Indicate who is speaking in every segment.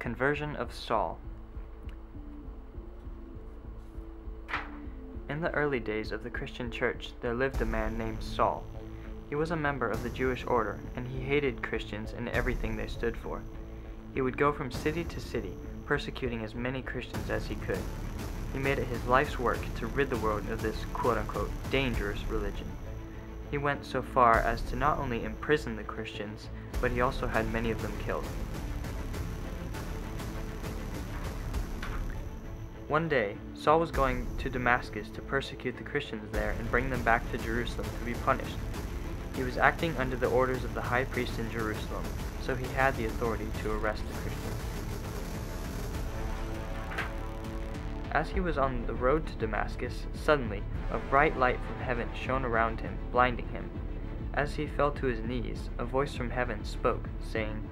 Speaker 1: conversion of Saul. In the early days of the Christian church, there lived a man named Saul. He was a member of the Jewish order, and he hated Christians and everything they stood for. He would go from city to city, persecuting as many Christians as he could. He made it his life's work to rid the world of this quote unquote dangerous religion. He went so far as to not only imprison the Christians, but he also had many of them killed. One day, Saul was going to Damascus to persecute the Christians there and bring them back to Jerusalem to be punished. He was acting under the orders of the high priest in Jerusalem, so he had the authority to arrest the Christians. As he was on the road to Damascus, suddenly a bright light from heaven shone around him, blinding him. As he fell to his knees, a voice from heaven spoke, saying,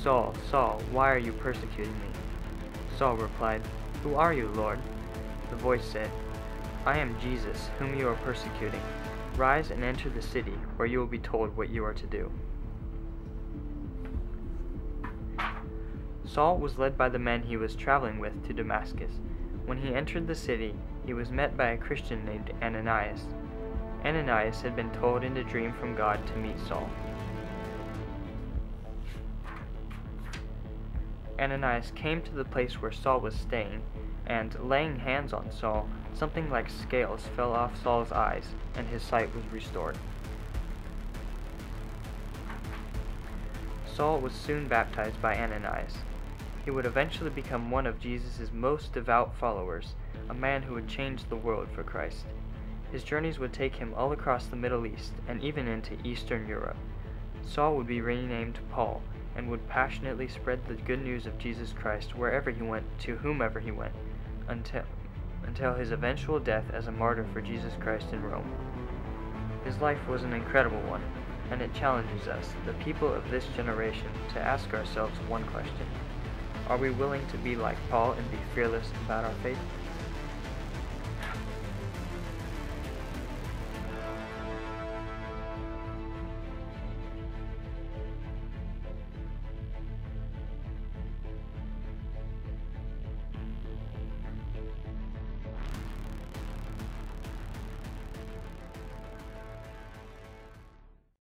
Speaker 1: Saul, Saul, why are you persecuting me? Saul replied, Who are you, Lord? The voice said, I am Jesus, whom you are persecuting. Rise and enter the city, where you will be told what you are to do. Saul was led by the men he was traveling with to Damascus. When he entered the city, he was met by a Christian named Ananias. Ananias had been told in a dream from God to meet Saul. Ananias came to the place where Saul was staying, and, laying hands on Saul, something like scales fell off Saul's eyes, and his sight was restored. Saul was soon baptized by Ananias. He would eventually become one of Jesus' most devout followers, a man who would change the world for Christ. His journeys would take him all across the Middle East and even into Eastern Europe. Saul would be renamed Paul and would passionately spread the good news of Jesus Christ wherever he went, to whomever he went, until, until his eventual death as a martyr for Jesus Christ in Rome. His life was an incredible one, and it challenges us, the people of this generation, to ask ourselves one question. Are we willing to be like Paul and be fearless about our faith?